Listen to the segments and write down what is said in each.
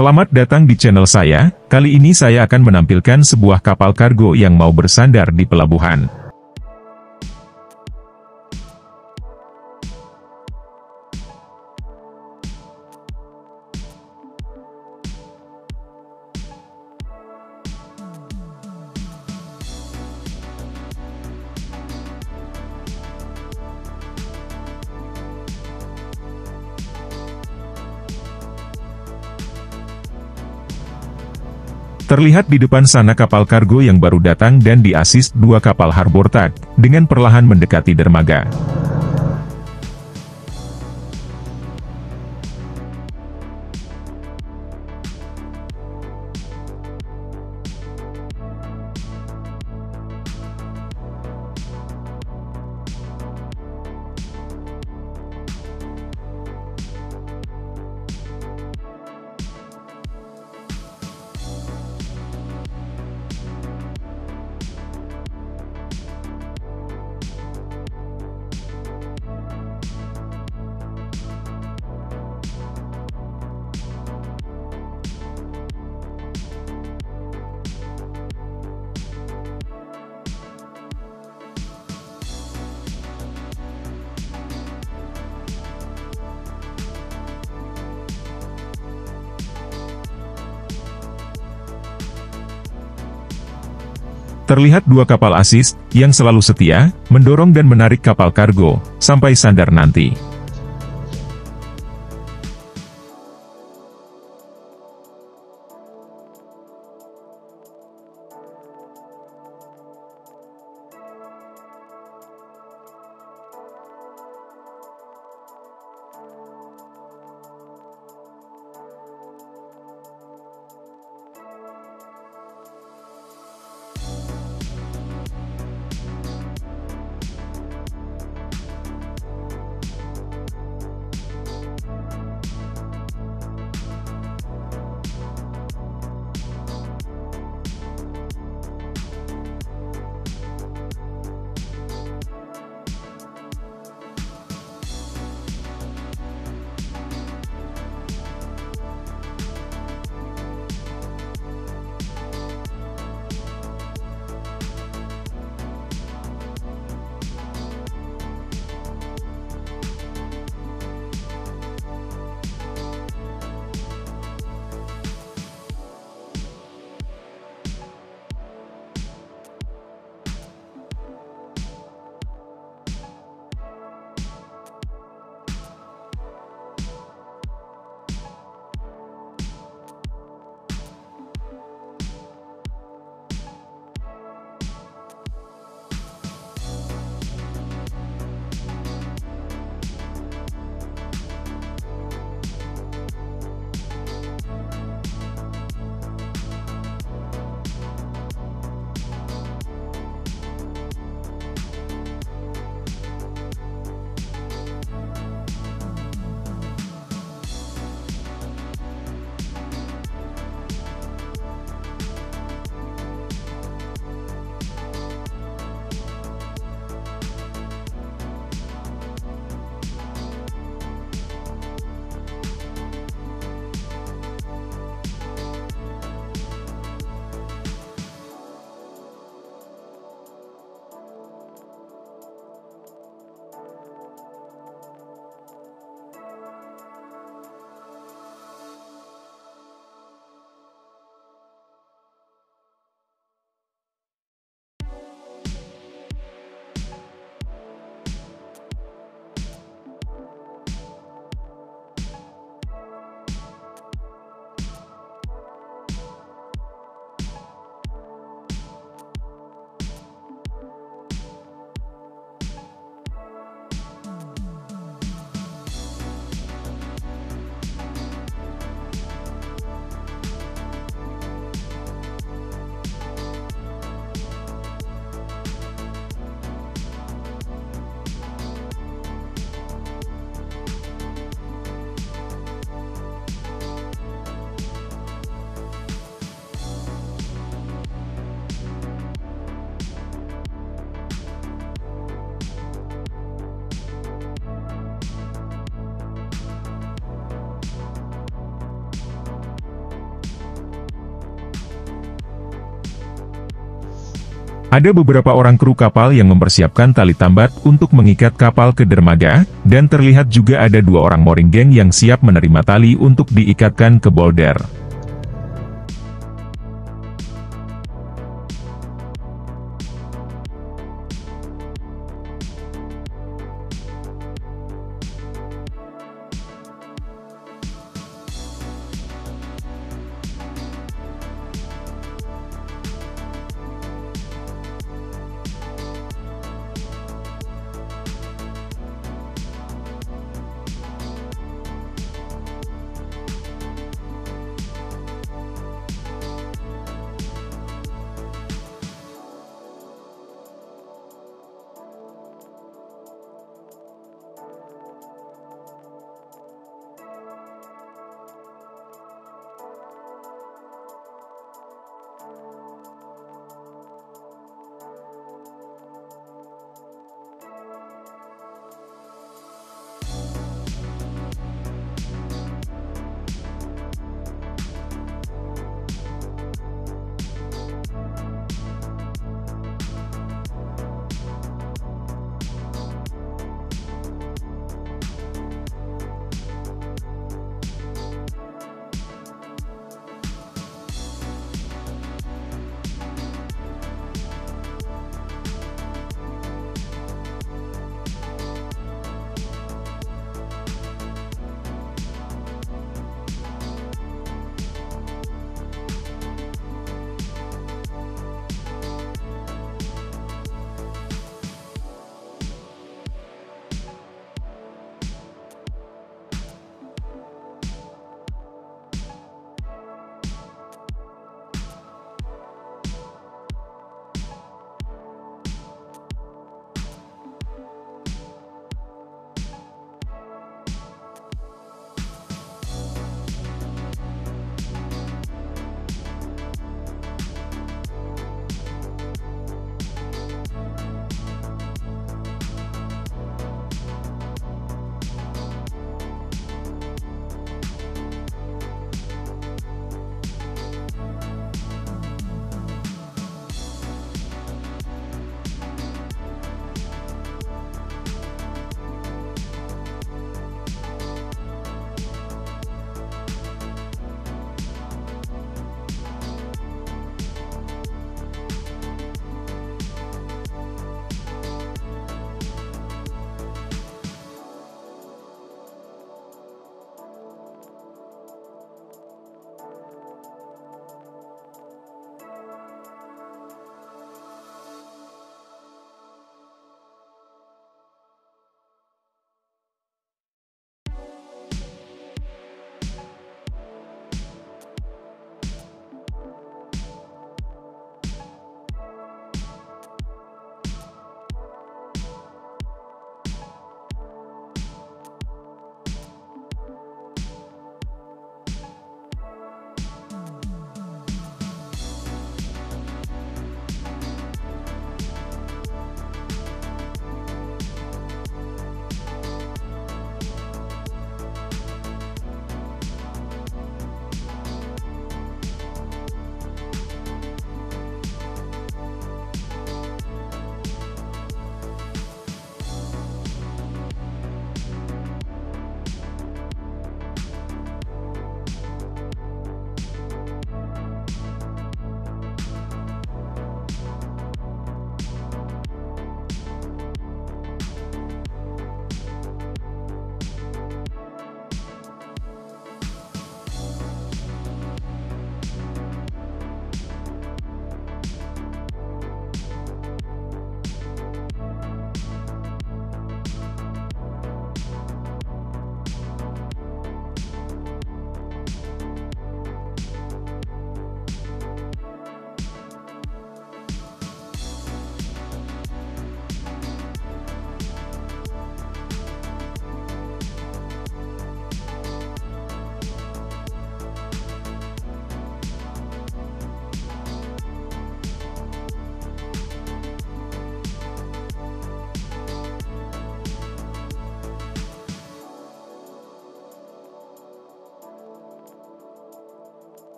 Selamat datang di channel saya, kali ini saya akan menampilkan sebuah kapal kargo yang mau bersandar di pelabuhan. Terlihat di depan sana kapal kargo yang baru datang dan diasis dua kapal harbor tag, dengan perlahan mendekati dermaga. Terlihat dua kapal asis, yang selalu setia, mendorong dan menarik kapal kargo, sampai sandar nanti. Ada beberapa orang kru kapal yang mempersiapkan tali tambat untuk mengikat kapal ke dermaga, dan terlihat juga ada dua orang mooring geng yang siap menerima tali untuk diikatkan ke boulder.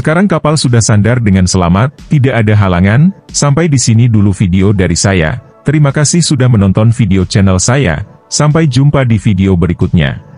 Sekarang kapal sudah sandar dengan selamat, tidak ada halangan, sampai di sini dulu video dari saya. Terima kasih sudah menonton video channel saya, sampai jumpa di video berikutnya.